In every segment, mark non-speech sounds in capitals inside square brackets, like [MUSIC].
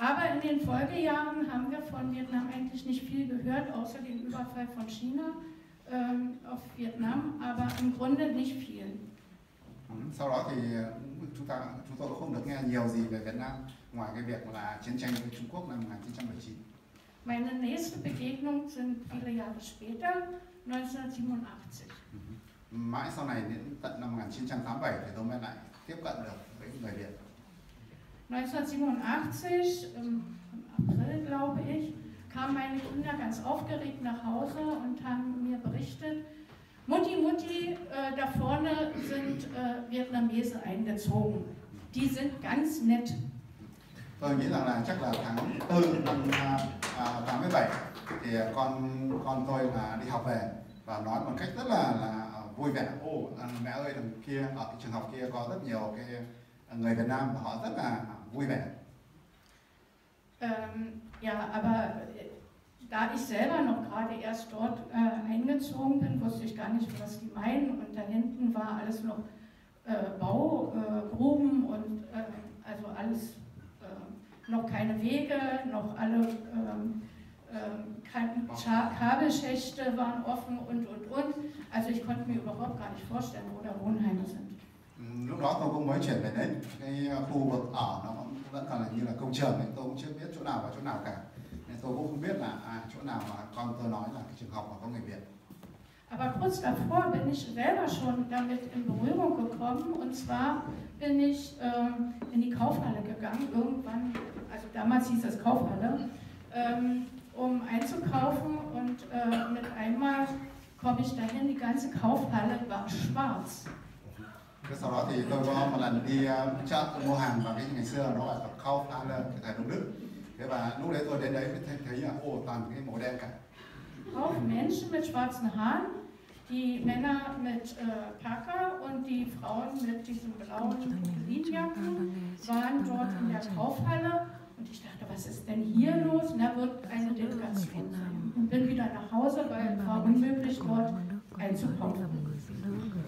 Aber in den Folgejahren haben wir von Vietnam eigentlich nicht viel gehört, außer den Überfall von China ähm, auf Vietnam, aber im Grunde nicht viel. Sau đó thì chúng ta chúng tôi không được nghe nhiều gì về Việt Nam ngoài cái việc là chiến tranh với Trung Quốc năm 1979. Meine nächste Begegnung sind viele Jahre später, 1987. Mãi sau này đến tận năm 1987 thì tôi mới lại tiếp cận được với người Việt. 1987, im April glaube ich, kamen meine Kinder ganz aufgeregt nach Hause und haben mir berichtet, Mutti, Mutti, äh, da vorne sind äh, Vietnamesen eingezogen. Die sind ganz nett. Tôi nghĩ rằng là chắc là tháng 4 năm à, à, 87 thì con con tôi là đi học về và nói một cách rất là là vui vẻ. Ô mẹ ơi đằng kia ở cái trường học kia có rất nhiều cái người Việt Nam và họ rất là vẻ. Ähm, ja, aber äh, da ich selber noch gerade erst dort äh, eingezogen bin, wusste ich gar nicht, was die meinen. Und da hinten war alles noch äh, Baugruben und äh, also alles äh, noch keine Wege, noch alle ähm, Kabelschächte waren offen und und und. Also ich konnte mir überhaupt gar nicht vorstellen, wo da Wohnheime sind. Lúc đó tôi cũng mới chuyển về đấy, cái khu vực ở nó vẫn- còn là như là công trường ấy, tôi cũng chưa biết chỗ nào và chỗ nào cả. Nên tôi cũng không biết là à, chỗ nào mà con tôi nói là cái trường học mà có người Việt. Aber kurz davor bin ich selber schon damit in Berührung gekommen. Und zwar bin ich ähm, in die Kaufhalle gegangen, irgendwann, also damals hieß es Kaufhalle, ähm, um einzukaufen. Und äh, mit einmal komme ich dahin, die ganze Kaufhalle war schwarz. Thế sau đó thì tôi có một lần đi chợ mua hàng và cái ngày xưa nó gọi là Kaufhalle cái thời Đông Đức. Thế và lúc đấy tôi đến đấy thấy, thấy là ô toàn cái màu đen cả. Haufen Menschen mit schwarzen Haaren, die Männer mit äh, Parker und die Frauen mit diesen blauen Linienjacken waren dort in der Kaufhalle und ich dachte, was ist denn hier los? Na, wird eine Delegation sein. Und bin wieder nach Hause, weil es war unmöglich dort.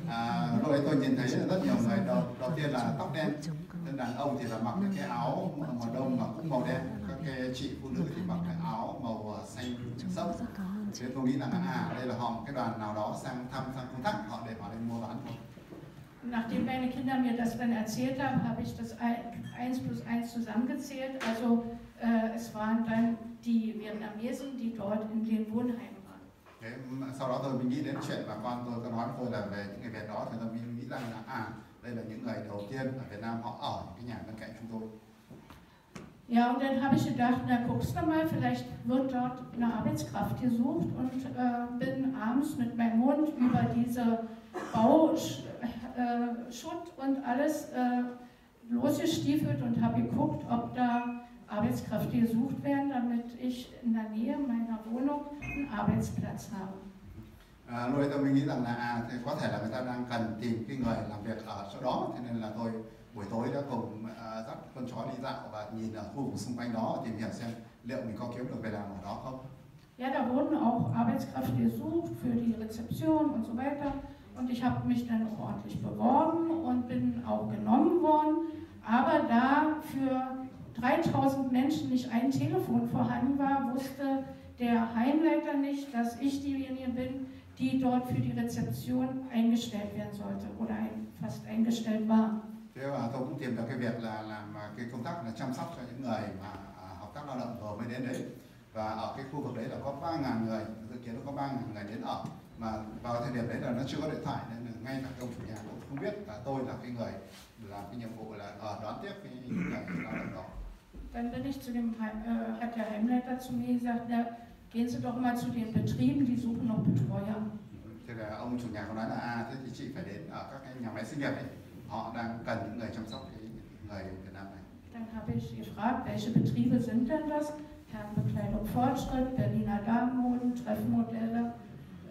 À, lúc tôi nhìn thấy rất nhiều người đầu, đầu tiên là tóc đen, tên đàn ông thì là mặc những cái áo màu đông mà cũng màu đen, các cái chị phụ nữ thì mặc cái áo màu uh, xanh sẫm. Thế tôi nghĩ rằng à đây là họ cái đoàn nào đó sang thăm sang công tác họ để họ lên mua bán thôi. Nachdem meine Kinder mir das dann erzählt haben, habe ich das 1 plus 1 zusammengezählt. Also äh, es waren dann die Vietnamesen, die dort in den Wohnheimen. Thế sau đó tôi mới nghĩ đến chuyện mà con tôi có nói với tôi là về những người Việt đó thì tôi mới nghĩ rằng là à đây là những người đầu tiên ở Việt Nam họ ở cái nhà bên cạnh chúng tôi. Ja, und dann habe ich gedacht, na guckst du mal, vielleicht wird dort eine Arbeitskraft gesucht und äh, bin abends mit meinem Hund über diese Bauschutt äh, und alles äh, losgestiefelt und habe geguckt, ob da Arbeitskräfte gesucht werden, damit ich in der Nähe meiner Wohnung einen Arbeitsplatz habe. À, tôi mới nghĩ rằng là à thì có thể là người ta đang cần tìm cái người làm việc ở chỗ đó thế nên là tôi buổi tối đã cùng à, dắt con chó đi dạo và nhìn ở khu vực xung quanh đó tìm hiểu xem liệu mình có kiếm được việc làm ở đó không. Ja, da wurden auch Arbeitskräfte gesucht für die Rezeption und so weiter. Und ich habe mich dann auch ordentlich beworben und bin auch genommen worden. Aber da für 3000 Menschen nicht ein Telefon vorhanden war, wusste der Heimleiter nicht, dass ich diejenige bin, die dort für die Rezeption eingestellt werden sollte oder ein, fast eingestellt war. Thế và tôi cũng tìm được cái việc là làm à, cái công tác là chăm sóc cho những người mà à, tác lao động vừa mới đến đấy. Và ở cái khu vực đấy là có 3.000 người dự kiến nó có 3.000 người đến ở. Mà vào thời điểm đấy là nó chưa có điện thoại nên là ngay cả ông chủ nhà cũng không biết. Là tôi là cái người làm cái nhiệm vụ là ở đón tiếp cái người lao động đó. Dann bin ich zu dem, äh, hat der Heimleiter zu mir gesagt, na, gehen Sie doch mal zu den Betrieben, die suchen noch Betreuer. thì là ông chủ nhà có nói là à thế thì chị phải đến ở các cái nhà máy sinh nghiệp ấy họ đang cần những người chăm sóc cái người Việt Nam này Dann habe ich gefragt, welche Betriebe sind denn das? Herrenbekleidung Fortschritt, Berliner Damenmoden, Treffmodelle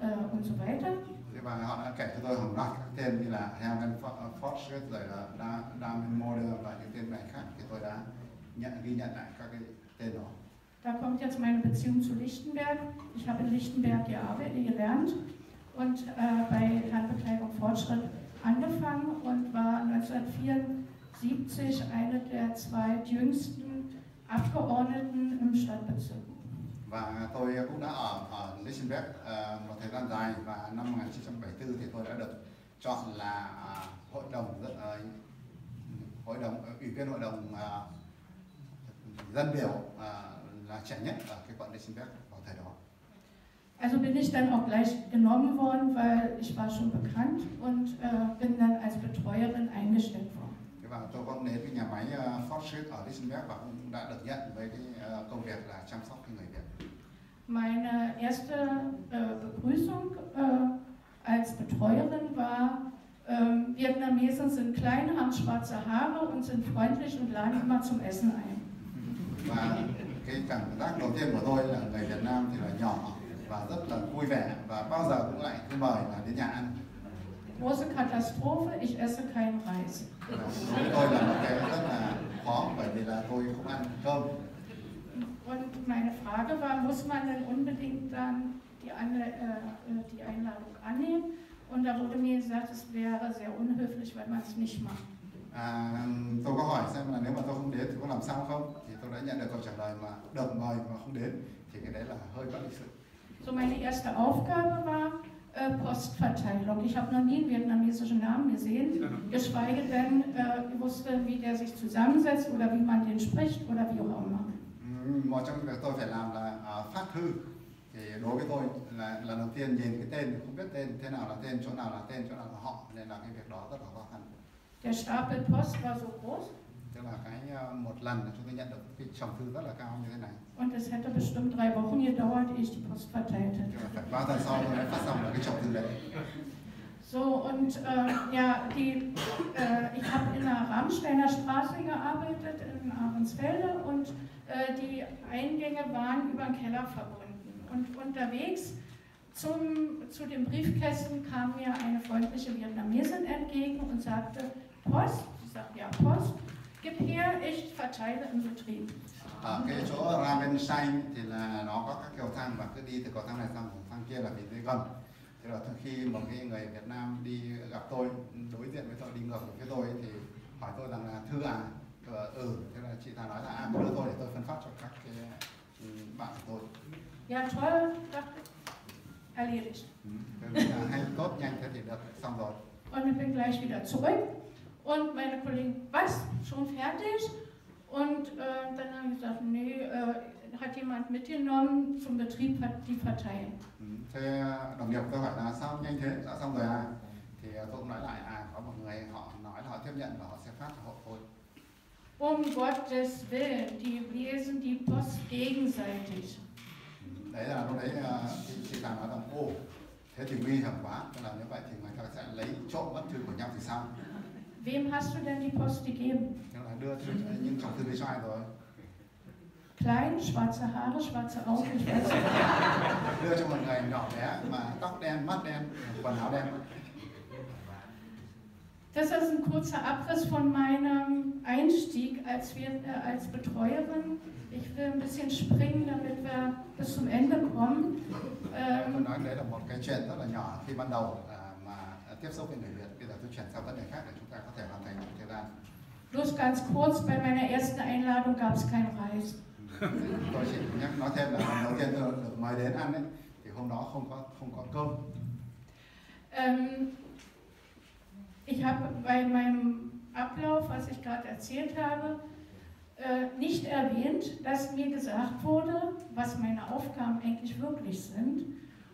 äh, und so weiter. Thế và họ đã kể cho tôi hàng loạt các tên như là Herman Fortschritt rồi là Da- Damen Mode và những tên này khác thì tôi đã Da kommt jetzt meine Beziehung zu Lichtenberg. Ich habe in Lichtenberg gearbeitet, gelernt und äh, bei Herrenbekleidung Fortschritt angefangen und war 1974 eine der zweitjüngsten Abgeordneten im Stadtbezirk. và tôi cũng đã ở ở Lichtenberg ờ, một thời gian dài và năm 1974 thì tôi đã được chọn là hội đồng hội đồng ủy viên hội đồng dân biểu là trẻ nhất ở cái quận Lichtenberg vào thời đó. Also bin ich dann auch gleich genommen worden, weil ich war schon bekannt und äh, bin dann als Betreuerin eingestellt worden. Và tôi cũng đến cái nhà máy Fortschritt ở Lichtenberg và cũng đã được nhận với cái công việc là chăm sóc cái người Việt. Meine erste äh, Begrüßung äh, als Betreuerin war, ähm, Vietnamesen sind klein, haben schwarze Haare und sind freundlich und laden immer zum Essen ein. Và cái cảm giác đầu tiên của tôi là người Việt Nam thì là nhỏ và rất là vui vẻ và bao giờ cũng lại cứ mời là đến nhà ăn Große Katastrophe, ich esse kein Reis. Tôi là một cái rất là khó bởi vì là tôi không ăn cơm Und meine Frage war, muss man denn unbedingt dann die, Anle äh, die Einladung annehmen? Und da wurde mir gesagt, es wäre sehr unhöflich, wenn man es nicht macht. À, tôi có hỏi xem là nếu mà tôi không đến thì có làm sao không? Thì tôi đã nhận được câu trả lời mà được mời mà không đến. Thì cái đấy là hơi bất lịch sự. So, meine erste Aufgabe war äh, Postverteilung. Ich habe noch nie einen vietnamesischen Namen gesehen, geschweige denn äh, wusste, wie der sich zusammensetzt oder wie man den spricht oder wie auch immer. Một trong những việc tôi phải làm là à, phát thư. Thì đối với tôi là lần đầu tiên nhìn cái tên thì không biết tên thế nào là tên chỗ nào là tên chỗ nào là họ. Nên là cái việc đó rất là khó khăn Der Stapel Post war so groß tức là cái à, một lần là chúng tôi nhận được cái chồng thư rất là cao như thế này und es hätte bestimmt drei Wochen gedauert, ehe ich die Post verteilt hätte. tức là phải ba tuần sau tôi mới phát xong được cái chồng thư đấy So, und äh, ja, die, äh, ich habe in der Ramsteiner Straße gearbeitet, in Ahrensfelde, und äh, die Eingänge waren über den Keller verbunden. Und unterwegs zum, zu den Briefkästen kam mir eine freundliche Vietnamesin entgegen und sagte, Post, ich sagte, ja, Post, gib her, ich verteile im Betrieb. ở cái chỗ ramen xanh thì là nó có các cầu thang và cứ đi từ cầu thang này sang thang kia là vì tới gần thế là khi một cái người Việt Nam đi gặp tôi đối diện với tôi đi ngược với tôi thì hỏi tôi rằng là thư à ừ thế là chị ta nói là à đưa tôi để tôi phân phát cho các cái ừ, bạn của tôi Ja, toll, dachte erledigt. là hay tốt nhanh thế thì được xong rồi Und ich bin gleich wieder zurück. Und meine Kollegen, was, schon fertig? Und äh, dann habe ich gesagt, nee, äh, hat jemand mitgenommen zum Betrieb, hat die verteilen. Ừ. thế đồng nghiệp tôi hỏi là sao nhanh thế đã xong rồi à thì tôi cũng nói lại à có một người họ nói là họ tiếp nhận và họ sẽ phát hộ tôi Um Gottes Willen, die lesen die Post gegenseitig. Đấy là lúc đấy chị, ta nói rằng ô thế thì nguy hiểm quá tức là như vậy thì người ta sẽ lấy trộm mất thư của nhau thì sao Wem hast du denn die Post gegeben? Klein, schwarze Haare, schwarze Augen, ich weiß nicht. đưa cho một người nhỏ bé mà tóc đen mắt đen quần áo đen Das ist ein kurzer Abriss von meinem Einstieg als, wir, äh, als Betreuerin. Ich will ein bisschen springen, damit wir bis zum Ende kommen. tôi Ähm, nói đấy là một cái chuyện rất là nhỏ khi ban đầu à, mà à, tiếp xúc với người Việt bây giờ tôi chuyển sang vấn đề khác để chúng ta có thể hoàn thành trong thời gian bloß ganz kurz, bei meiner ersten Einladung gab es kein Reis. [LAUGHS] tôi chỉ nhắc nói thêm là lần đầu tiên tôi được mời đến ăn ấy thì hôm đó không có không có cơm Ähm, ich habe bei meinem Ablauf, was ich gerade erzählt habe, äh, nicht erwähnt, dass mir gesagt wurde, was meine Aufgaben eigentlich wirklich sind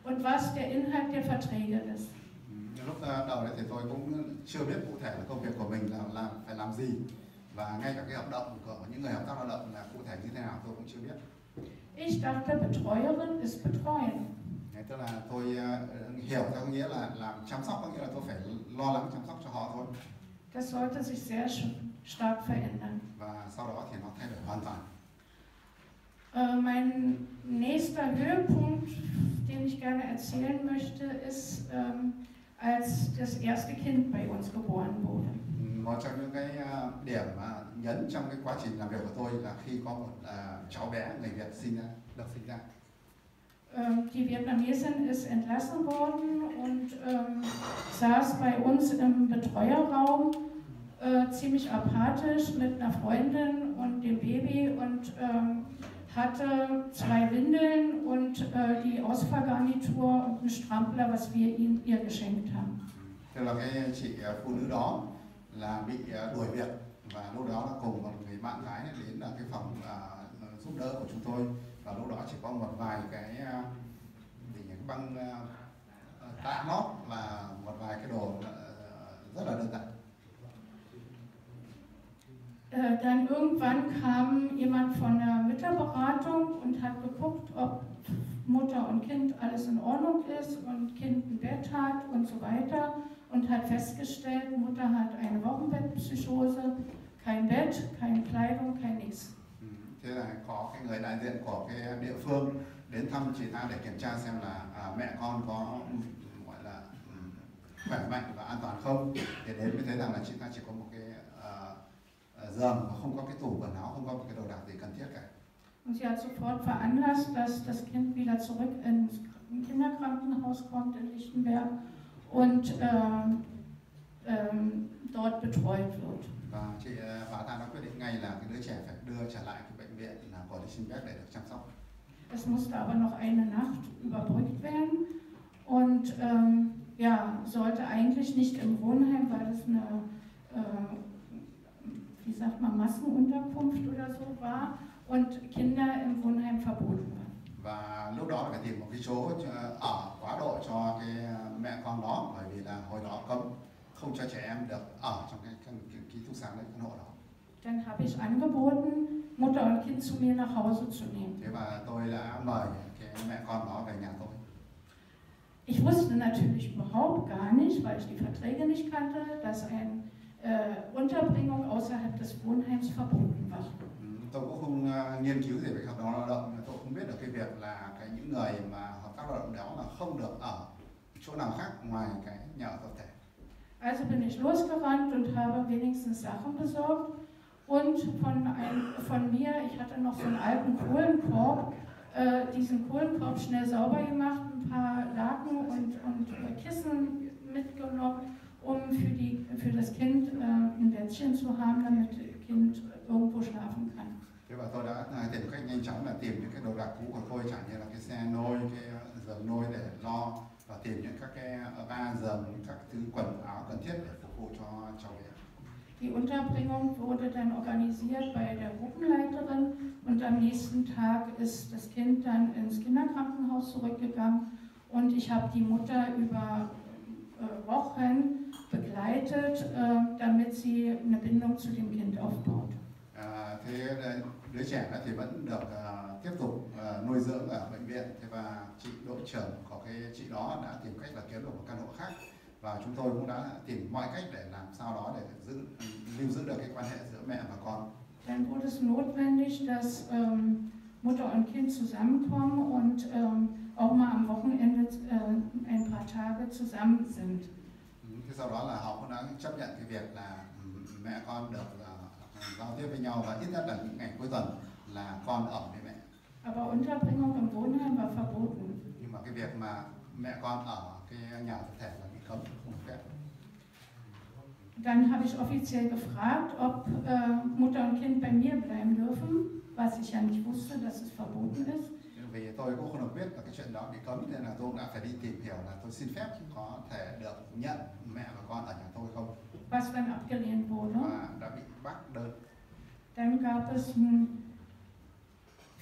und was der Inhalt der Verträge ist. Lúc à, đầu đấy thì tôi cũng chưa biết cụ thể là công việc của mình là làm phải làm gì và ngay cả cái hợp đồng của những người hợp tác lao động là cụ thể như thế nào tôi cũng chưa biết Ich dachte, Betreuerin ist betreuen. Thế tức là tôi à, hiểu theo nghĩa là làm chăm sóc có nghĩa là tôi phải lo lắng chăm sóc cho họ thôi Das sollte sich sehr stark verändern. và sau đó thì nó thay đổi hoàn toàn Äh, mein nächster Höhepunkt, den ich gerne erzählen möchte, ist, ähm, als das erste Kind bei uns geboren wurde. Một trong những cái điểm mà nhấn trong cái quá trình làm việc của tôi là khi có một à, cháu bé người Việt sinh ra được sinh ra Ähm, die Vietnamesin ist entlassen worden und ähm, saß bei uns im Betreuerraum, äh, ziemlich apathisch mit einer Freundin und dem Baby hatte zwei Windeln und äh, die Ausfallgarnitur und einen Strampler, was wir ihm, ihr geschenkt haben. Tức là cái chị à, phụ nữ đó là bị à, đuổi việc và lúc đó là cùng một người bạn gái đến là cái phòng uh, giúp đỡ của chúng tôi và lúc đó chỉ có một vài cái ờ, gì nhỉ, băng uh, tạ lót và một vài cái đồ uh, rất là đơn giản. Äh, dann irgendwann kam jemand von der Mütterberatung und hat geguckt, ob Mutter und Kind alles in Ordnung ist und Kind ein Bett hat und so weiter und hat festgestellt, Mutter hat eine Wochenbettpsychose, kein Bett, keine Kleidung, kein nichts. Thế là có cái người đại diện của cái địa phương đến thăm chị ta để kiểm tra xem là à, mẹ con có gọi là khỏe mạnh và an toàn không thì đến mới thấy rằng là chị ta chỉ có một cái giường và không có cái tủ quần áo không có một cái đồ đạc gì cần thiết cả Und sie hat sofort veranlasst, dass das Kind wieder zurück ins Kinderkrankenhaus kommt in Lichtenberg und ähm, ähm, dort betreut wird. và chị ờ, bà ta đã quyết định ngay là cái đứa trẻ phải đưa trở lại cái bệnh viện là của Lichtenberg để được chăm sóc Es musste aber noch eine Nacht überbrückt werden und ähm, ja, sollte eigentlich nicht im Wohnheim, weil es eine, äh, wie sagt man, Massenunterkunft oder so war und Kinder im Wohnheim verboten waren. và lúc đó phải tìm một cái chỗ ở quá độ cho cái mẹ con đó bởi vì là hồi đó cấm không cho trẻ em được ở trong cái, cái ký túc xá đấy căn hộ đó Dann habe ich angeboten, Mutter und Kind zu mir nach Hause zu nehmen. thế và tôi đã mời cái mẹ con đó về nhà tôi Ich wusste natürlich überhaupt gar nicht, weil ich die Verträge nicht kannte, dass eine äh, Unterbringung außerhalb des Wohnheims verboten war. Tôi cũng không nghiên cứu về hợp đồng lao động tôi không biết được cái việc là cái những người mà hợp tác lao động đó là không được ở chỗ nào khác ngoài cái nhà ở tập thể Also bin ich losgerannt und habe wenigstens Sachen besorgt. Und von, ein, von mir, ich hatte noch so einen alten Kohlenkorb, äh, diesen Kohlenkorb schnell sauber gemacht, ein paar Laken und, und äh, Kissen mitgenommen, um für, die, für das Kind äh, ein Bettchen zu haben, damit das Kind irgendwo schlafen kann. thế và tôi đã à, tìm cách nhanh chóng là tìm những cái đồ đạc cũ của tôi chẳng như là cái xe nôi cái ờ, giường nôi để lo và tìm những các cái ờ, ga giường các thứ quần áo cần thiết để phục vụ cho cháu bé Die Unterbringung wurde dann organisiert bei der Gruppenleiterin und am nächsten Tag ist das Kind dann ins Kinderkrankenhaus zurückgegangen und ich habe die Mutter über äh, Wochen begleitet, äh, damit sie eine Bindung zu dem Kind aufbaut. à, thế ờ, đứa trẻ đó thì vẫn được ờ, tiếp tục ờ, nuôi dưỡng ở bệnh viện thế và chị đội trưởng của cái chị đó đã tìm cách là kiếm được một căn hộ khác và chúng tôi cũng đã tìm mọi cách để làm sao đó để giữ lưu giữ được cái quan hệ giữa mẹ và con Dann wurde es notwendig, dass ähm, Mutter und Kind zusammenkommen und ähm, auch mal am Wochenende äh, ein paar Tage zusammen sind. Thế sau đó là họ cũng đã chấp nhận cái việc là mẹ con được ờ, giao tiếp với nhau và ít nhất là những ngày cuối tuần là con ở với mẹ. Aber Unterbringung im Wohnheim war verboten. nhưng mà cái việc mà mẹ con ở cái nhà tập thể là bị cấm không được phép. Dann habe ich offiziell gefragt, ob äh, Mutter und Kind bei mir bleiben dürfen, ich ja nicht wusste, dass es verboten ist. vì tôi cũng không được biết là cái chuyện đó bị cấm nên là tôi cũng đã phải đi tìm hiểu là tôi xin phép có thể được nhận mẹ và con ở nhà tôi không was dann abgelehnt wurde. và đã bị bác đơn Dann gab es eine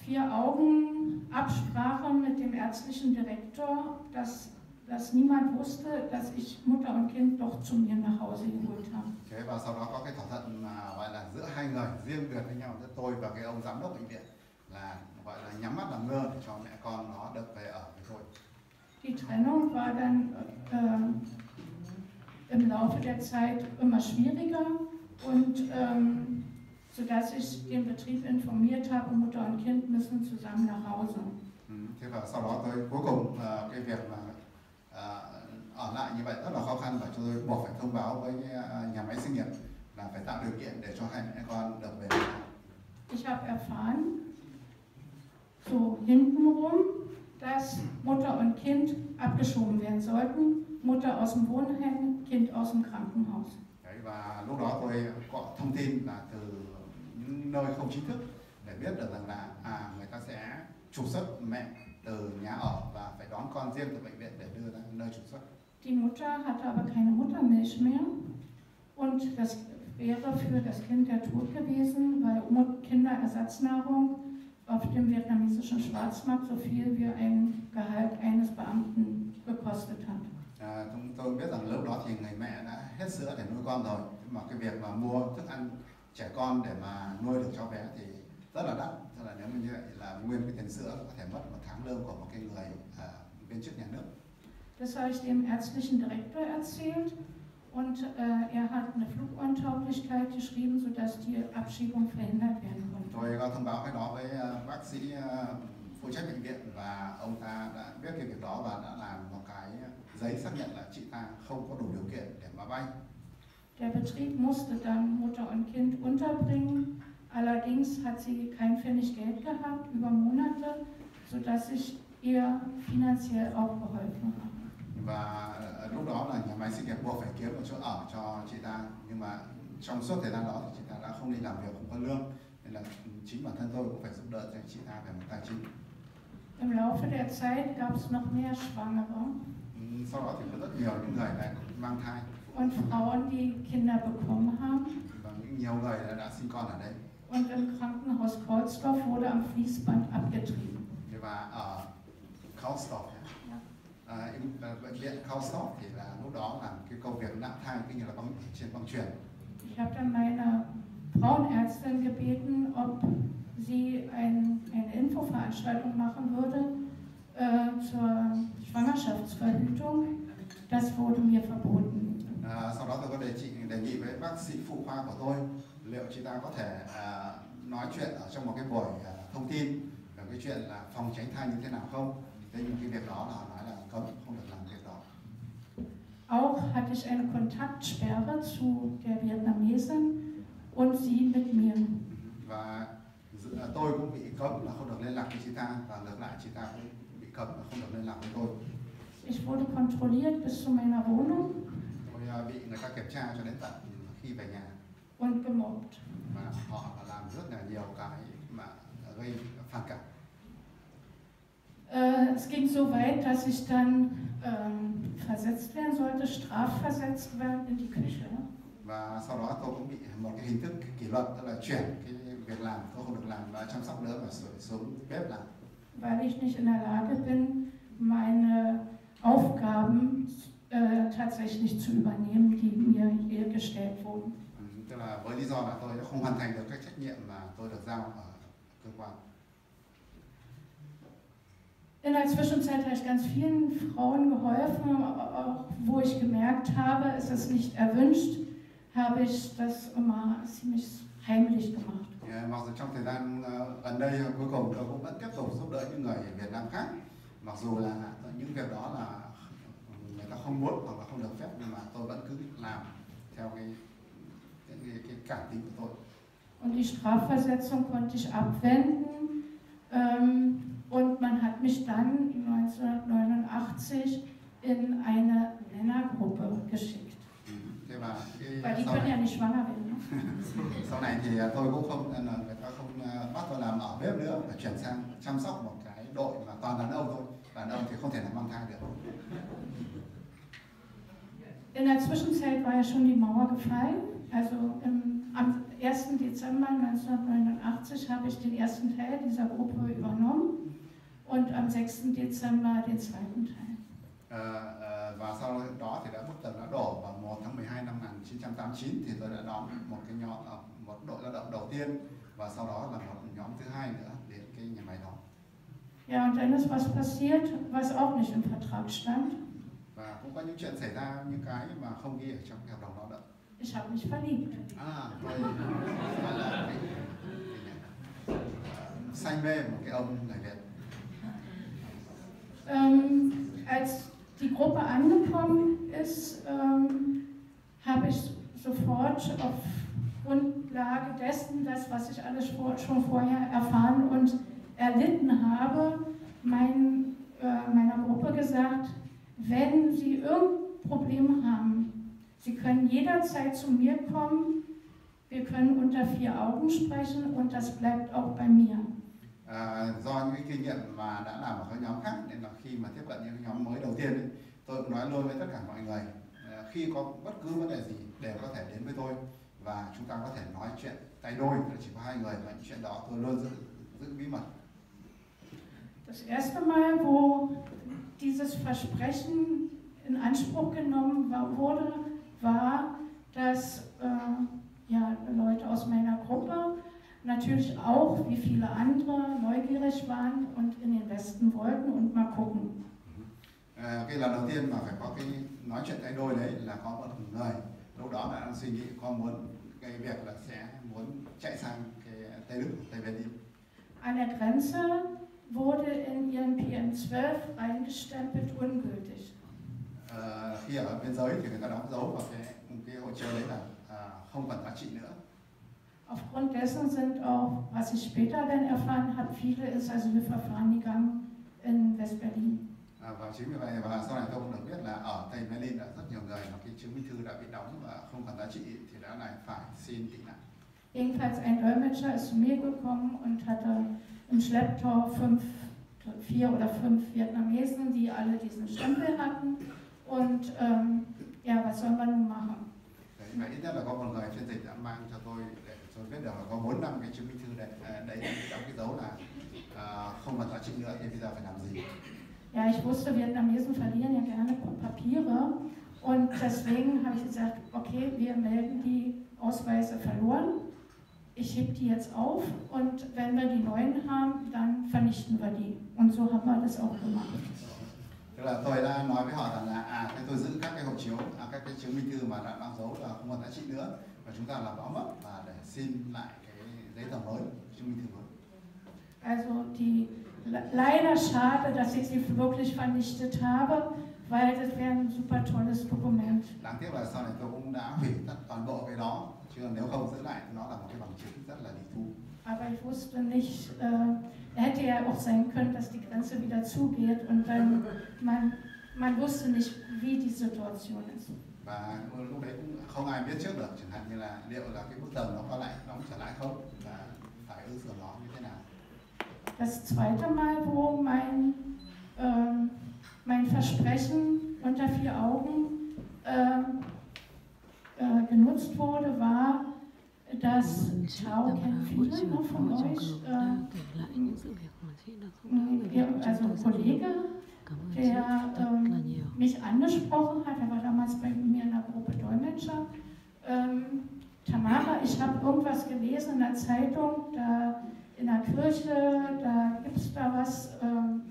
Vier-Augen-Absprache mit dem ärztlichen Direktor, dass, dass niemand wusste, dass ich Mutter und Kind doch zu mir nach Hause geholt habe. thế và sau đó có cái thỏa thuận mà gọi là giữa hai người riêng biệt với nhau giữa tôi và cái ông giám đốc bệnh viện là gọi là nhắm mắt làm ngơ để cho mẹ con nó được về ở với tôi Die Trennung war dann äh, im Laufe der Zeit immer schwieriger und ähm, sodass ich den Betrieb informiert habe, Mutter und Kind müssen zusammen nach Hause. Ừ, thế và sau đó tôi cuối cùng ờ, cái việc mà ờ, ở lại như vậy rất là khó khăn và chúng tôi buộc phải thông báo với ờ, nhà máy sinh nghiệp là phải tạo điều kiện để cho hai mẹ con được về nhà. Ich habe erfahren, so hintenrum, dass Mutter und Kind abgeschoben werden sollten. Mutter aus dem Wohnheim, Kind aus dem Krankenhaus. Đấy, và lúc đó tôi có thông tin là từ những nơi không chính thức để biết được rằng là à người ta sẽ trục xuất mẹ từ nhà ở và phải đón con riêng từ bệnh viện để đưa ra nơi trục xuất. Die Mutter hatte aber keine Muttermilch mehr und das wäre für das Kind der Tod gewesen, weil Kinderersatznahrung auf dem vietnamesischen Schwarzmarkt so viel wie ein Gehalt eines Beamten gekostet hat. À, chúng tôi biết rằng lúc đó thì người mẹ đã hết sữa để nuôi con rồi mà cái việc mà mua thức ăn trẻ con để mà nuôi được cháu bé thì rất là đắt Tức là nếu mà như vậy là nguyên cái tiền sữa có thể mất một tháng lương của một cái người à, viên chức nhà nước Das habe ich dem ärztlichen Direktor erzählt und äh, er hat eine Fluguntauglichkeit geschrieben, sodass die Abschiebung verhindert werden konnte. tôi có thông báo cái đó với à, bác sĩ à, phụ trách bệnh viện và ông ta đã biết cái việc đó và đã làm một cái giấy xác nhận là chị ta không có đủ điều kiện để mà bay Der Betrieb musste dann Mutter und Kind unterbringen. Allerdings hat sie kein Pfennig Geld gehabt über Monate, sodass ich ihr finanziell auch geholfen habe. và lúc đó là nhà máy xí nghiệp buộc phải kiếm một chỗ ở cho chị ta. Nhưng mà trong suốt thời gian đó thì chị ta đã không đi làm việc không có lương. Nên là chính bản thân tôi cũng phải giúp đỡ cho chị ta về mặt tài chính. Im Laufe der Zeit gab es noch mehr Schwangere. Sau đó thì có rất nhiều những người đã mang thai. Und Frauen, die Kinder bekommen haben. và những nhiều người đã, đã sinh con ở đây Und im Krankenhaus Kreuzdorf wurde am Fließband abgetrieben. và ở Kaustop à, im- à, bệnh viện Kaustop thì là lúc đó làm cái công việc nặng thai cũng như là băng trên băng truyền Ich habe dann meine Frauenärztin gebeten, ob sie ein, eine Infoveranstaltung machen würde äh, zur Schwangerschaftsverhütung. Das wurde mir verboten. À, sau đó tôi có đề chị đề nghị với bác sĩ phụ khoa của tôi liệu chị ta có thể à, nói chuyện ở trong một cái buổi à, thông tin về cái chuyện là phòng tránh thai như thế nào không? Thế nhưng cái việc đó là nói là cấm không được làm việc đó. Auch hatte ich eine Kontaktsperre zu der Vietnamesin und sie mit mir. và à, tôi cũng bị cấm là không được liên lạc với chị ta và ngược lại chị ta cũng bị cấm là không được liên lạc với tôi. Ich wurde kontrolliert bis zu meiner Wohnung. Tôi à, bị người ta kiểm tra cho đến tận khi về nhà und gemobbt. Äh, es ging so weit, dass ich dann ähm, versetzt werden sollte, strafversetzt werden in die Küche. và sau đó tôi cũng bị một cái hình thức kỷ luật tức là chuyển cái việc làm tôi không được làm và chăm sóc nữa và xuống, xuống bếp làm weil ich nicht in der Lage bin, meine Aufgaben äh, tatsächlich zu übernehmen, die mir hier gestellt wurden. Tức là với lý do là tôi đã không hoàn thành được các trách nhiệm mà tôi được giao ở cơ quan In der Zwischenzeit habe ich ganz vielen Frauen geholfen, auch wo ich gemerkt habe, es ist nicht erwünscht, habe ich das immer ziemlich heimlich gemacht. Thì, mặc dù trong thời gian ờ, gần đây cuối cùng tôi cũng vẫn tiếp tục giúp đỡ những người Việt Nam khác mặc dù là những việc đó là người ta không muốn hoặc là không được phép nhưng mà tôi vẫn cứ làm theo cái cái, cái, cảm tính của tôi Und die Strafversetzung konnte ich abwenden. Ähm, und man hat mich dann 1989 in eine Männergruppe geschickt. Thế và Weil die können ja nicht schwanger werden. Sau này thì tôi cũng không người ta không bắt tôi làm ở bếp nữa chuyển sang chăm sóc một cái đội mà toàn đàn ông thôi đàn ông thì không thể nào mang thai được In der Zwischenzeit war ja schon die Mauer gefallen. Also im, am 1. Dezember 1989 habe ich den ersten Teil dieser Gruppe übernommen und am 6. Dezember den zweiten Teil. Ờ, ờ, và sau đó thì đã bức tường đã đổ vào 1 tháng 12 năm 1989 thì tôi đã đón một cái nhóm một đội lao động đầu tiên và sau đó là một nhóm thứ hai nữa đến cái nhà máy đó Ja, und dann ist was passiert, was auch nicht im Vertrag stand. và cũng có những chuyện xảy ra những cái mà không ghi ở trong cái hợp đồng động Ich habe mich verliebt. người Việt Ähm, als die Gruppe angekommen ist, ähm, habe ich sofort auf Grundlage dessen, das, was ich alles schon vorher erfahren und erlitten habe, mein, äh, meiner Gruppe gesagt, wenn Sie irgendein Problem haben, Sie können jederzeit zu mir kommen. Wir können unter vier Augen sprechen und das bleibt auch bei mir. À, do những kinh nghiệm mà đã làm ở các nhóm khác nên là khi mà tiếp cận những nhóm mới đầu tiên ấy, tôi cũng nói luôn với tất cả mọi người khi có bất cứ vấn đề gì đều có thể đến với tôi và chúng ta có thể nói chuyện tay đôi là chỉ có hai người và những chuyện đó tôi luôn giữ giữ bí mật Das erste Mal, wo dieses Versprechen in Anspruch genommen wurde, war, dass äh, ja, Leute aus meiner Gruppe natürlich auch, wie viele andere, neugierig waren und in den Westen wollten und mal gucken. à, cái lần đầu tiên mà phải có cái nói chuyện tay đôi đấy là có một người lúc đó là đang suy nghĩ có muốn cái việc là sẽ muốn chạy sang cái tây đức tây việt đi An der Grenze wurde in ihren PM12 eingestempelt ungültig. À, khi ở biên giới thì người ta đóng dấu vào cái cái hộ chiếu đấy là à, không còn giá trị nữa Aufgrund dessen sind auch, was ich später dann erfahren habe, viele Asylverfahren gegangen in West-Berlin. À, và chính vì vậy và sau này tôi cũng được biết là ở Tây Berlin đã rất nhiều người mà cái chứng minh thư đã bị đóng và không còn giá trị thì đã lại phải xin tị nạn. Jedenfalls ein Dolmetscher ist zu mir gekommen und hatte im Schlepptau fünf, vier oder fünf Vietnamesen, die alle diesen Stempel hatten. Und ähm, ja, was soll man nun machen? Đấy, và ít nhất là có một người phiên dịch đã mang cho tôi để tôi biết được là có bốn năm cái chứng minh thư đấy đấy đóng cái dấu là à, không còn giá trị nữa thì bây giờ phải làm gì? Ja, ich wusste, Vietnamesen verlieren ja gerne Papiere. Und deswegen habe ich gesagt, okay, wir melden die Ausweise verloren. Ich heb die jetzt auf und wenn wir die neuen haben, dann vernichten wir die. Und so haben wir das auch gemacht. Tức là tôi đã nói với họ rằng là à thế tôi giữ các cái hộ chiếu, à, các cái chứng minh thư mà đã đóng dấu là không còn giá trị nữa và chúng ta làm báo mất và để xin lại cái giấy tờ mới, chứng minh thư mới. Also die le- leider schade, dass ich sie wirklich vernichtet habe, weil das wäre ein super tolles Dokument. Đáng tiếc là sau này tôi cũng đã hủy tất toàn bộ cái đó, chứ nếu không giữ lại nó là một cái bằng chứng rất là lý thú. Aber ich wusste nicht, äh, hätte ja auch sein können, dass die Grenze wieder zugeht und dann man, man wusste nicht, wie die Situation ist. và lúc đấy cũng không ai biết trước được chẳng hạn như là liệu là cái bức tường nó có lại đóng trở lại không và phải ứng xử nó như thế nào Das zweite Mal, wo mein, ähm, mein Versprechen unter vier Augen ähm, äh, genutzt wurde, war, dass kennt viele noch von euch. Äh, also ein Kollege, der ähm, mich angesprochen hat, er war damals bei mir in der Gruppe Dolmetscher. Ähm, Tamara, ich habe irgendwas gelesen in der Zeitung, da in der Kirche, da gibt es da was ähm,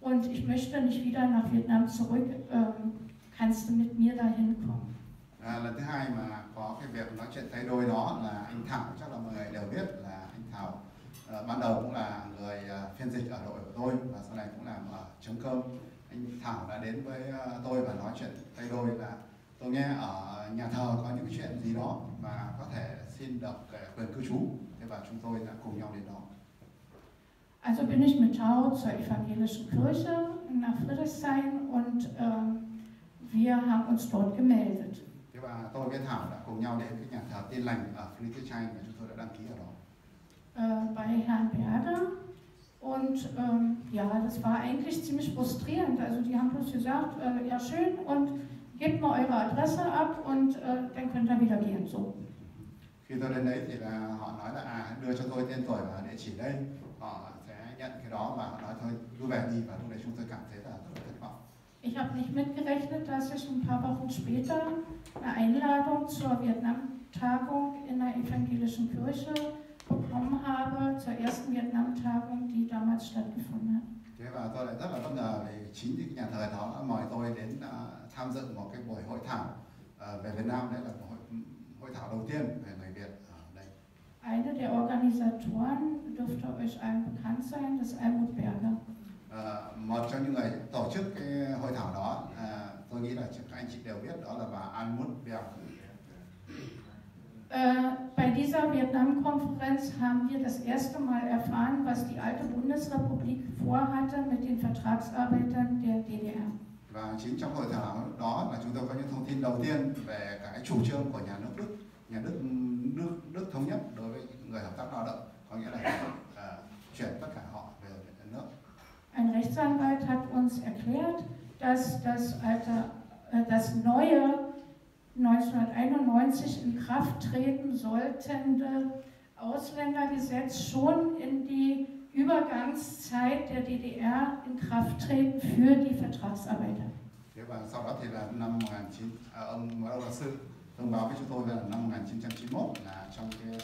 und ich möchte nicht wieder nach Vietnam zurück. Ähm, kannst du mit mir dahin kommen? À, lần thứ hai mà có cái việc nói chuyện tay đôi đó là anh Thảo chắc là mọi người đều biết là anh Thảo ờ, ban đầu cũng là người ờ, phiên dịch ở đội của tôi và sau này cũng làm ở chấm cơm. Anh Thảo đã đến với ờ, tôi và nói chuyện tay đôi là tôi nghe ở nhà thờ có những chuyện gì đó mà có thể xin được cái quyền cư trú. Thế và chúng tôi đã cùng nhau đến đó. Also bin ich mit Tao zur evangelischen Kirche nach Friedrichshain und ähm, wir haben uns dort gemeldet. Thế và tôi với Thảo đã cùng nhau đến cái nhà thờ Tin lành ở Friedrichshain và chúng tôi đã đăng ký ở đó. äh, bei Herrn Berder. Und ähm, ja, das war eigentlich ziemlich frustrierend. Also die haben bloß gesagt, äh, ja schön und gebt mal eure Adresse ab und äh, dann könnt ihr wieder gehen. So. Khi tôi đến đấy thì là họ nói là à đưa cho tôi tên tuổi và địa chỉ đây. Họ sẽ nhận cái đó và họ nói thôi cứ về đi và lúc đấy chúng tôi cảm thấy là Ich habe nicht mitgerechnet, dass ich ein paar Wochen später eine Einladung zur Vietnam-Tagung in der evangelischen Kirche bekommen habe, zur ersten Vietnam-Tagung, die damals stattgefunden hat. Thế và tôi lại rất là bất ngờ vì chính cái nhà thờ đó đã mời tôi đến à, tham dự một cái buổi hội thảo à, về Việt Nam đấy là một hội hội thảo đầu tiên về người Việt ở đây. Eine der Organisatoren dürfte euch allen bekannt sein, das ist Almut Berger. À, một trong những người tổ chức cái hội thảo đó à, tôi nghĩ là các anh chị đều biết đó là bà An Mut Bèo Äh, bei dieser Vietnam-Konferenz haben wir das erste Mal erfahren, was die alte Bundesrepublik vorhatte mit den Vertragsarbeitern der DDR. và chính trong hội thảo đó là chúng tôi có những thông tin đầu tiên về cái chủ trương của nhà nước Đức nhà nước nước nước thống nhất đối với người hợp tác lao động erklärt, dass das, alte, äh, das neue 1991 in Kraft treten solltende Ausländergesetz schon in die Übergangszeit der DDR in Kraft treten für die Vertragsarbeiter. Thế và sau đó thì là năm 19 à, ông lão luật sư thông báo với chúng tôi là năm 1991 là trong cái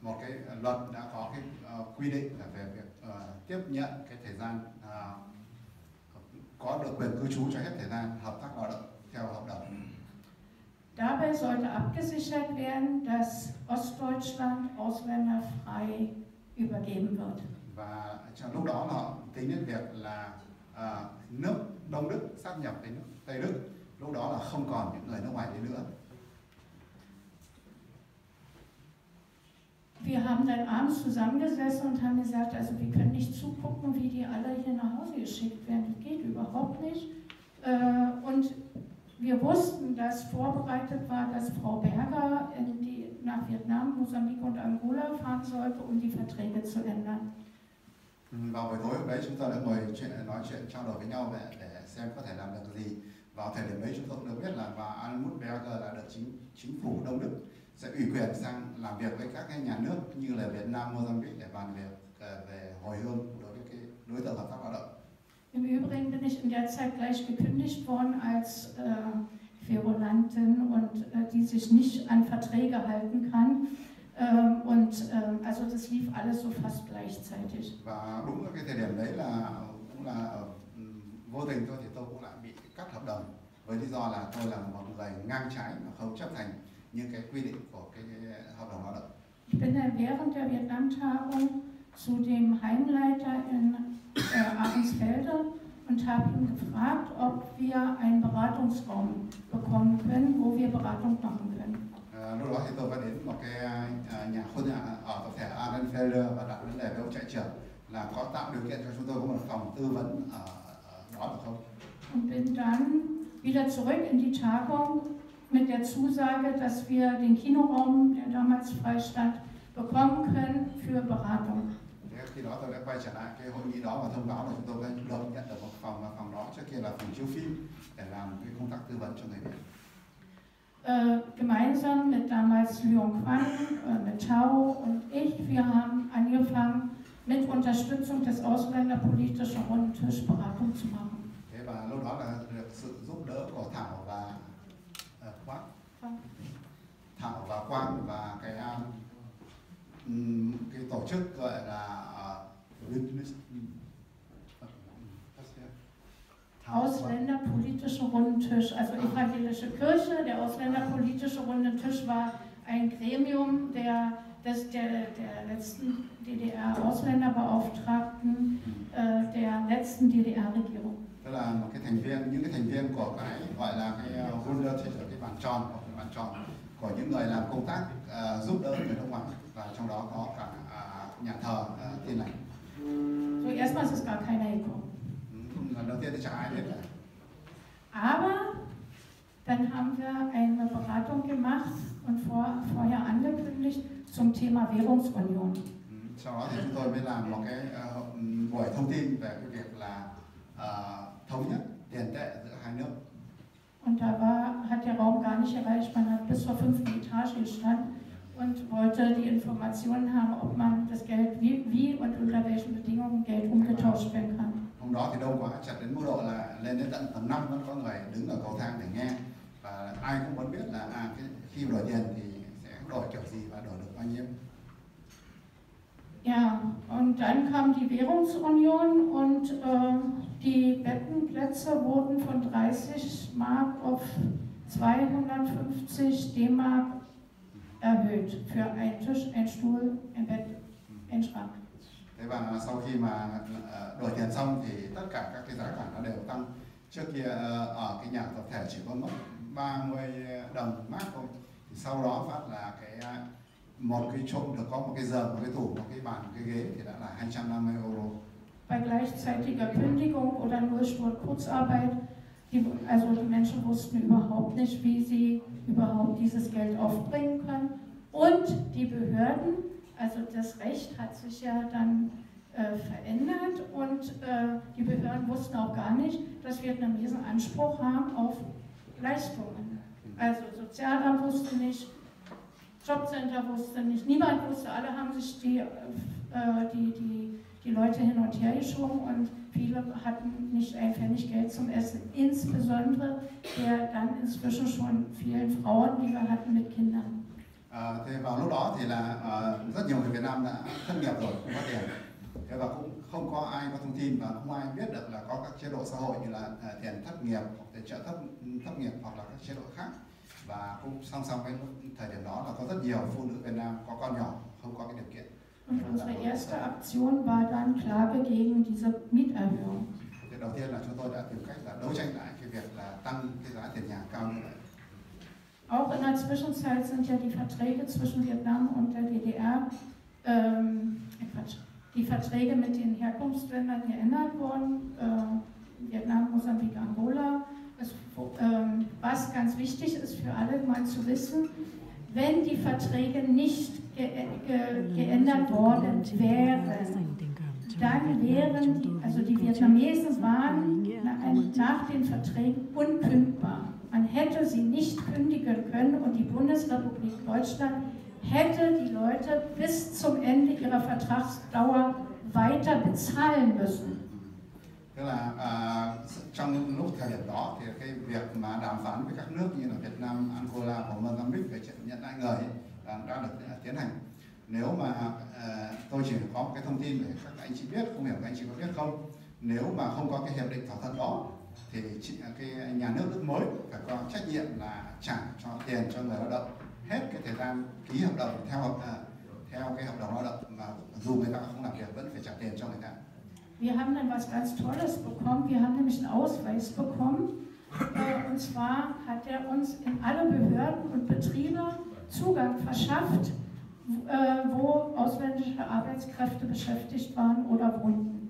một cái luật đã có cái uh, quy định là về việc uh, tiếp nhận cái thời gian uh, có được quyền cư trú cho hết thời gian hợp tác lao động theo hợp đồng. Dabei sollte abgesichert werden, dass Ostdeutschland ausländerfrei übergeben wird. Và trong lúc đó họ tính đến việc là uh, nước Đông Đức sát nhập với nước Tây Đức lúc đó là không còn những người nước ngoài đến nữa Wir haben dann abends zusammengesessen und haben gesagt, also wir können nicht zugucken, wie die alle hier nach Hause geschickt werden. Das geht überhaupt nicht. Äh, und wir wussten, dass vorbereitet war, dass Frau Berger die, nach Vietnam, Mosambik und Angola fahren sollte, um die Verträge zu ändern. Vào buổi tối hôm đấy chúng tôi đã ngồi chuyện nói chuyện trao đổi với nhau về để xem có thể làm được gì. Vào thời điểm đấy chúng tôi cũng được biết là bà Almut Berger là được chính chính phủ Đông Đức sẽ ủy quyền sang làm việc với các cái nhà nước như là Việt Nam, Mozambique để bàn việc về hồi hương đối với cái đối tượng hợp tác lao động. Im Übrigen bin ich in der Zeit gleich gekündigt worden als äh, Querulantin und äh, die sich nicht an Verträge halten kann. Ähm, und äh, also das lief alles so fast gleichzeitig. Và đúng cái thời điểm đấy là cũng là vô tình thôi thì tôi cũng lại bị cắt hợp đồng với lý do là tôi là một người ngang trái mà không chấp hành những cái quy định của cái hợp đồng lao động. Ich bin dann während der Vietnam-Tagung zu dem Heimleiter in äh, Ahrensfelde und habe ihn gefragt, ob wir einen Beratungsraum bekommen können, wo wir Beratung machen können. Lúc đó thì tôi có đến một cái uh, nhà khuôn nhà ở tập thể Arenfelder và đặt vấn đề với ông trại trưởng là có tạo điều kiện cho chúng tôi có một phòng tư vấn ở, ở đó được không? Und bin dann wieder zurück in die Tagung mit der Zusage, dass wir den Kinoraum, der damals frei stand, bekommen können für Beratung. khi đó tôi đã quay trở lại cái hội nghị đó và thông báo là chúng tôi đã được nhận được một phòng và phòng đó trước kia là phòng chiếu phim để làm cái công tác tư vấn cho người Việt. Äh, gemeinsam mit damals Lyon Quan, äh, mit Tao und ich, wir haben angefangen, mit Unterstützung des Ausländerpolitischen Runden Tisch Beratung zu machen. Thế và lúc đó là được sự giúp đỡ của Thảo và Quang. Thảo và Quang và cái um, cái tổ chức gọi là Ausländerpolitische Rundentisch, also evangelische Kirche. Der Ausländerpolitische Rundentisch war ein Gremium der, des, der, der letzten DDR-Ausländerbeauftragten äh, der letzten DDR-Regierung. Tức là một cái thành viên, những cái thành viên của cái gọi là cái Runder thì cái bàn tròn hoặc cái bàn tròn của những người làm công tác uh, giúp đỡ người nước ngoài và trong đó có cả uh, nhà thờ uh, tin lành. So erstmal ist gar keiner gekommen. Lần đầu tiên thì chẳng ai đến cả. Aber dann haben wir eine Beratung gemacht und vor, vorher angekündigt zum Thema Währungsunion. Sau đó thì chúng tôi mới làm một cái uh, buổi thông tin về cái việc là thống nhất tiền tệ giữa hai nước. Und da war, hat der Raum gar nicht erreicht, man hat bis zur fünften Etage gestanden und wollte die Informationen haben, ob man das Geld, wie, wie und unter welchen Bedingungen Geld umgetauscht werden kann. Hôm đó thì đông quá, chặt đến mức độ là lên đến tận tầng 5 vẫn có người đứng ở cầu thang để nghe và ai cũng muốn biết là à cái, khi đổi tiền thì sẽ đổi kiểu gì và đổi được bao nhiêu. Ja, und dann kam die Währungsunion und äh, die Bettenplätze wurden von 30 Mark auf 250 D-Mark erhöht für einen Tisch, einen Stuhl, ein Bett, ein Schrank. Thế và sau khi mà ờ, đổi tiền xong thì tất cả các cái giá cả nó đều tăng. Trước kia ờ, ở cái nhà tập thể chỉ có mức 30 đồng mát thôi. Thì sau đó phát là cái ờ, một cái chỗ được có một cái giường, một cái tủ, một cái bàn, một cái ghế thì đã là 250 euro. Bei gleichzeitiger Kündigung oder nur Kurzarbeit, die, also die Menschen wussten überhaupt nicht, wie sie überhaupt dieses Geld aufbringen können. Und die Behörden, also das Recht hat sich ja dann äh, verändert und äh, die Behörden wussten auch gar nicht, dass Vietnamesen Anspruch haben auf Leistungen. Also Sozialamt wusste nicht, Jobcenter wusste nicht, niemand wusste, alle haben sich die, äh, die, die, die Leute hin und her geschoben und viele hatten nicht ein Pfennig Geld zum Essen, insbesondere der dann inzwischen schon vielen Frauen, die wir hatten mit Kindern. À, thế vào lúc đó thì là à, rất nhiều người Việt Nam đã thất nghiệp rồi không có tiền. Thế và cũng không có ai có thông tin và không ai biết được là có các chế độ xã hội như là à, tiền thất nghiệp hoặc tiền trợ thất thất nghiệp hoặc là các chế độ khác. Và cũng song song với thời điểm đó là có rất nhiều phụ nữ Việt Nam có con nhỏ không có cái điều kiện. Und unsere erste Aktion war dann Klage gegen diese Mieterhöhung. thì đầu tiên là chúng tôi đã tìm cách là đấu tranh lại cái việc là tăng cái giá tiền nhà cao như vậy Auch in der Zwischenzeit sind ja die Verträge zwischen Vietnam und der DDR, ähm, äh, Quatsch, die Verträge mit den Herkunftsländern geändert worden. Äh, Vietnam, Mosambik, Angola. Es, ähm, was ganz wichtig ist für alle mal zu wissen, wenn die Verträge nicht ge ge geändert worden wären, dann wären die, also die Vietnamesen waren nach den Verträgen unkündbar. Man hätte sie nicht kündigen können und die Bundesrepublik Deutschland hätte die Leute bis zum Ende ihrer Vertragsdauer weiter bezahlen müssen. tức là à, trong lúc thời điểm đó thì cái việc mà đàm phán với các nước như là Việt Nam, Angola và Mozambique về chuyện nhận lại người ấy, đang đã được tiến hành nếu mà à, tôi chỉ có một cái thông tin để các anh chị biết không hiểu các anh chị có biết không nếu mà không có cái hiệp định thỏa thuận đó thì chị, cái nhà nước nước mới phải có trách nhiệm là trả cho tiền cho người lao động hết cái thời gian ký hợp đồng theo à, theo cái hợp đồng lao động mà dù người ta không làm việc vẫn phải trả tiền cho người ta Wir haben dann was ganz Tolles bekommen. Wir haben nämlich einen Ausweis bekommen. Äh, und zwar hat er uns in alle Behörden und Betriebe Zugang verschafft, äh, wo ausländische Arbeitskräfte beschäftigt waren oder wohnten.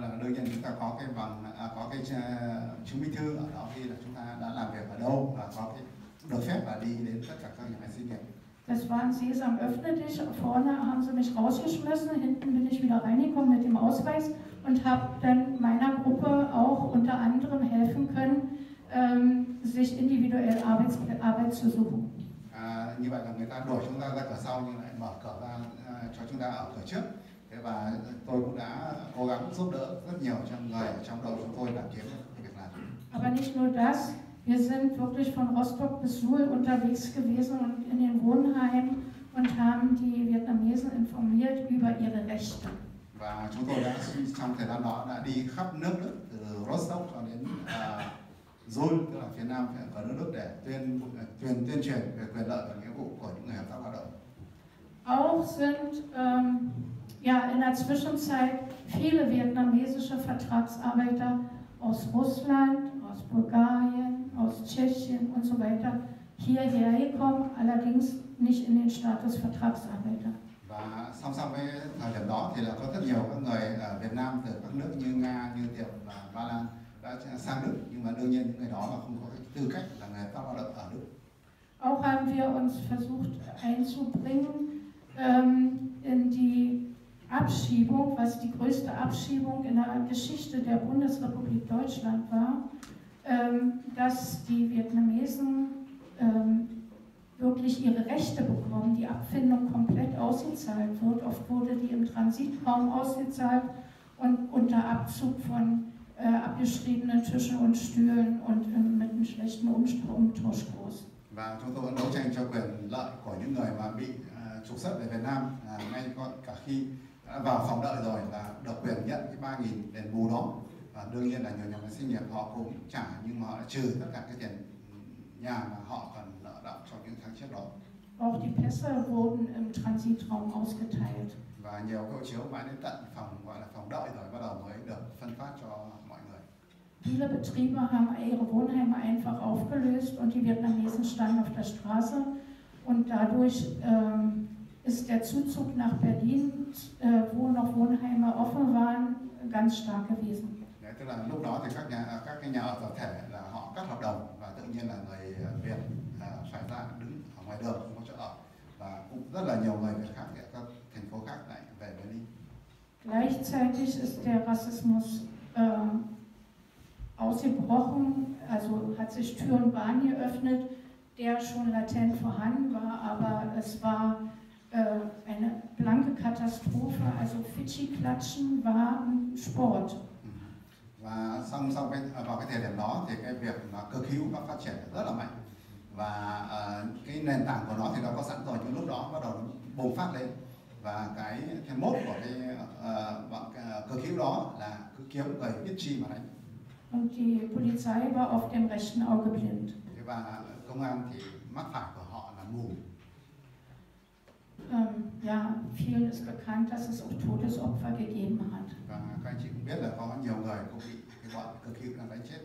Là đương nhiên chúng ta có cái bằng à, có cái uh, chứng minh thư ở đó ghi là chúng ta đã làm việc ở đâu và có cái được phép là đi đến tất cả các nhà máy xí nghiệp. Das war ein Sesam, öffne dich. Vorne haben sie mich rausgeschmissen, hinten bin ich wieder reingekommen mit dem Ausweis und habe dann meiner Gruppe auch unter anderem helfen können, ähm, sich individuell Arbeits Arbeit zu suchen. À, như vậy là người ta đuổi chúng ta ra cửa sau nhưng lại mở cửa ra à, cho chúng ta ở cửa trước. Thế và tôi cũng đã cố gắng giúp đỡ rất nhiều cho người ở trong đầu chúng tôi là kiếm việc làm. Aber nicht nur das, wir sind wirklich von Rostock bis Suhl unterwegs gewesen und in den Wohnheimen und haben die Vietnamesen informiert über ihre Rechte. Và chúng tôi đã trong thời gian đó đã đi khắp nước Đức từ Rostock cho đến uh, Seoul tức là phía nam của nước Đức để tuyên tuyên tuyên truyền về quyền lợi và nghĩa vụ của những người hợp tác lao động. Auch sind ähm, ja, in der Zwischenzeit viele vietnamesische Vertragsarbeiter aus Russland, aus Bulgarien, aus Tschechien und so weiter hierher gekommen, allerdings nicht in den Status Vertragsarbeiter. Và song song với thời điểm đó thì là có rất nhiều các người ở Việt Nam từ các nước như Nga, như Tiệp và Ba Lan sang Đức nhưng mà đương nhiên những người đó là không có cái tư cách là người hợp lao động ở Đức. Auch haben wir uns versucht einzubringen ähm, in die Abschiebung, was die größte Abschiebung in der Geschichte der Bundesrepublik Deutschland war, ähm, dass die Vietnamesen ähm, wirklich ihre Rechte bekommen, die Abfindung komplett ausgezahlt wird. Oft wurde die im Transitraum ausgezahlt und unter Abzug von äh, abgeschriebenen Tischen und Stühlen und ähm, mit einem schlechten Umtauschkurs. Và chúng tôi vẫn đấu tranh cho quyền lợi của những người mà bị uh, trục xuất về Việt Nam uh, ngay cả khi đã vào phòng đợi rồi là được quyền nhận cái 3.000 đền bù đó và đương nhiên là nhiều nhà máy sinh nghiệp họ cũng trả nhưng mà họ trừ tất cả cái tiền nhà mà họ cần nợ động trong những tháng trước đó. Auch die Pässe wurden im Transitraum ausgeteilt. Và nhiều hộ chiếu mãi đến tận phòng gọi là phòng đợi rồi bắt đầu mới được phân phát cho. Viele Betriebe haben ihre Wohnheime einfach aufgelöst und die Vietnamesen standen auf der Straße und dadurch ähm, ist der Zuzug nach Berlin, äh, wo noch Wohnheime offen waren, ganz stark gewesen. Đấy, tức là lúc đó thì các nhà các cái nhà ở tập thể là họ cắt hợp đồng và tự nhiên là người Việt xảy ra đứng ở ngoài đường không có chỗ ở và cũng rất là nhiều người Việt khác ở các thành phố khác lại về Berlin. Gleichzeitig ist der Rassismus äh, ausgebrochen, also hat sich Tür und Bahn geöffnet, der schon latent vorhanden war, aber es war äh, eine blanke Katastrophe. Also Fidschi-Klatschen war ein Sport. và song song cái vào cái thời điểm đó thì cái việc mà cực hữu nó phát triển rất là mạnh và uh, cái nền tảng của nó thì nó có sẵn rồi nhưng lúc đó bắt đầu nó bùng phát lên và cái cái mốt của cái uh, cực hữu đó là cứ kiếm người biết chi mà đánh Und die Polizei war auf dem rechten Auge blind. Và công an thì mắc phải của họ là mù. Ähm, ja, vielen ist bekannt, dass es auch Todesopfer gegeben hat. Và các anh chị cũng biết là có nhiều người cũng bị cái bọn cực hữu là đánh chết.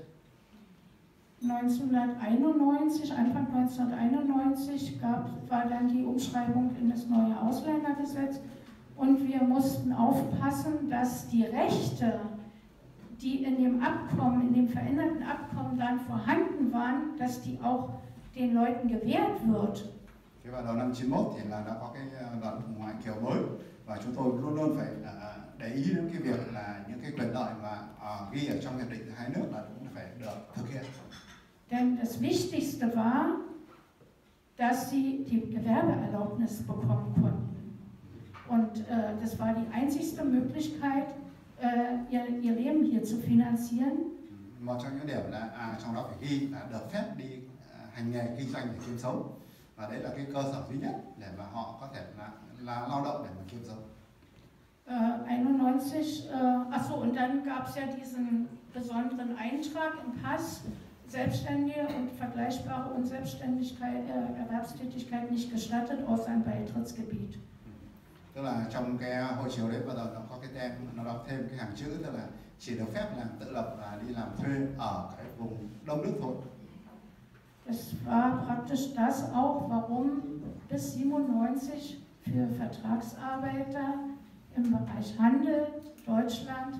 1991, Anfang 1991 gab, war dann die Umschreibung in das neue Ausländergesetz und wir mussten aufpassen, dass die Rechte, die in dem Abkommen, in dem veränderten Abkommen dann vorhanden waren, dass die auch den Leuten gewährt wird. Thế vào đầu năm 91 thì là đã có cái luật ngoại kiều mới và chúng tôi luôn luôn phải để ý đến cái việc là những cái quyền lợi mà ghi ở trong hiệp định hai nước là cũng phải được thực hiện. Denn das Wichtigste war, dass sie die Gewerbeerlaubnis bekommen konnten. Und äh, das war die einzigste Möglichkeit, äh, ihr, ihr Leben hier zu finanzieren. Một trong những điểm là à, trong đó phải ghi là được phép đi uh, hành nghề kinh doanh để kiếm sống và đấy là cái cơ sở duy nhất để mà họ có thể là, là lao động để mà kiếm sống. Äh, 91, äh, achso, und dann gab es ja diesen besonderen Eintrag im Pass, Selbstständige und vergleichbare Unselbstständigkeit, äh, Erwerbstätigkeit nicht gestattet, außer im Beitrittsgebiet. Tức là trong cái hộ chiếu đấy bắt đầu nó cái tem nó đọc thêm cái hàng chữ tức là chỉ được phép làm tự lập và đi làm thuê ở cái vùng đông đức thôi. Das war praktisch das auch, warum bis 97 für Vertragsarbeiter im Bereich Handel Deutschland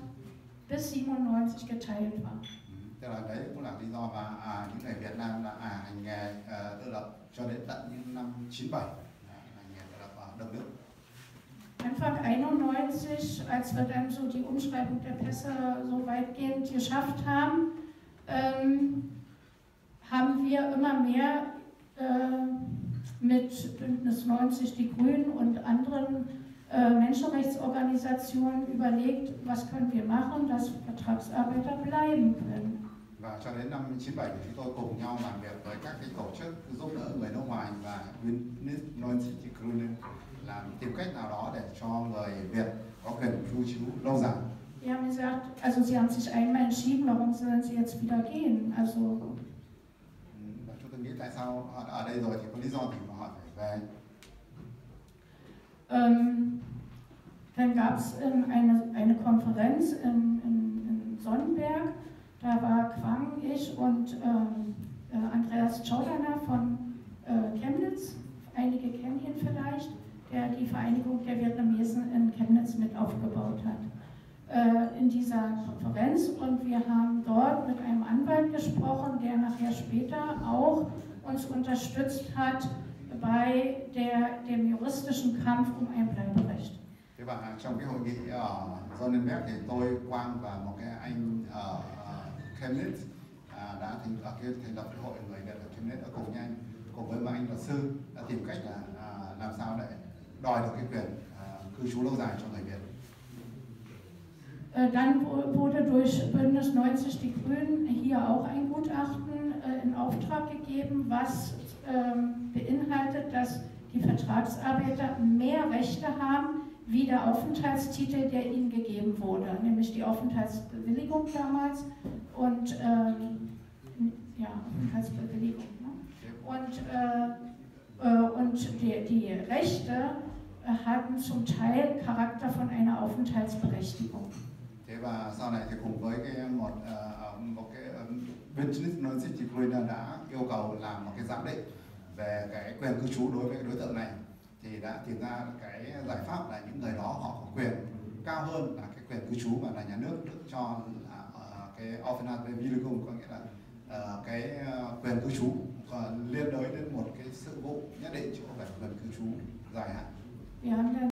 bis 97 geteilt war. Tức là đấy cũng là lý do mà à, những người Việt Nam là à, hành nghề uh, tự lập cho đến tận những năm 97 là hành nghề tự lập ở đông đức. Anfang 91, als wir dann so die Umschreibung der Pässe so weitgehend geschafft haben, ähm, haben wir immer mehr äh, mit Bündnis 90 Die Grünen und anderen äh, Menschenrechtsorganisationen überlegt, was können wir machen, dass Vertragsarbeiter bleiben können. Và cho đến năm 97 thì chúng tôi cùng nhau làm việc với các cái tổ chức giúp đỡ người nước ngoài và Business Non-City Green làm tìm cách nào đó để cho người Việt có quyền cư trú lâu dài. Wir haben gesagt, also Sie haben sich einmal entschieden, warum sollen Sie jetzt wieder gehen? Also Và chúng tôi nghĩ tại sao họ đã ở đây rồi thì có lý do gì mà họ phải về. Ähm, dann gab es ähm, eine, eine Konferenz in, in, in Sonnenberg. Da war Quang, ich und ähm, äh, Andreas Chaudana von äh, Chemnitz. Einige kennen ihn vielleicht, der die Vereinigung der Vietnamesen in Chemnitz mit aufgebaut hat. Äh, in dieser Konferenz und wir haben dort mit einem Anwalt gesprochen, der nachher später auch uns unterstützt hat bei der, dem juristischen Kampf um ein Bleiberecht. Thế và trong cái hội nghị ở cái Chemnitz đã thành ở kia thành lập cái hội người Việt ở Chemnitz ở cùng nhau cùng với một anh luật sư đã tìm cách là làm sao để đòi được cái quyền à, cư trú lâu dài cho người Việt. Äh, Dann wu- wurde durch Bündnis 90 Die Grünen hier auch ein Gutachten äh, in Auftrag gegeben, was ähm, beinhaltet, dass die Vertragsarbeiter mehr Rechte haben wie der Aufenthaltstitel, der ihnen gegeben wurde, nämlich die Aufenthaltsbewilligung damals und ähm, ja, Aufenthaltsbewilligung. Ne? Und, äh, äh, und die, die Rechte haben zum Teil Charakter von einer Aufenthaltsberechtigung. Thế và sau này thì cùng với cái một uh, một cái um, Business Non-City Green đã yêu cầu làm một cái giám định về cái quyền cư trú đối với cái đối tượng này thì đã tìm ra cái giải pháp là những người đó họ có quyền cao hơn là cái quyền cư trú mà là nhà nước được cho là ờ, cái Aufenthaltsbewilligung có nghĩa là uh, cái ờ, quyền cư trú còn liên đối đến một cái sự vụ nhất định chỗ về quyền cư trú dài hạn Wir haben ja